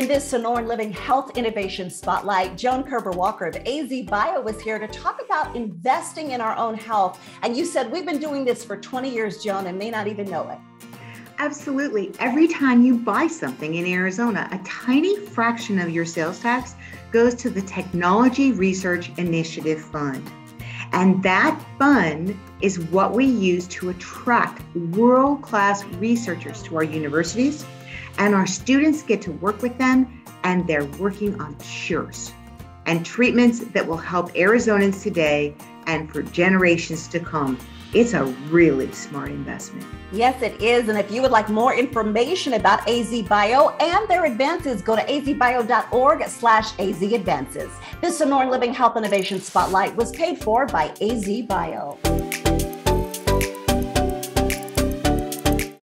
In this Sonoran Living Health Innovation Spotlight, Joan Koerber Walker of AZ Bio was here to talk about investing in our own health. And you said we've been doing this for 20 years, Joan, and may not even know it. Absolutely. Every time you buy something in Arizona, a tiny fraction of your sales tax goes to the Technology Research Initiative Fund. And that fund is what we use to attract world class researchers to our universities and our students get to work with them, and they're working on cures and treatments that will help Arizonans today and for generations to come. It's a really smart investment. Yes, it is. And if you would like more information about AZ Bio and their advances, go to azbio.org slash azadvances. This Sonoran Living Health Innovation Spotlight was paid for by AZ Bio.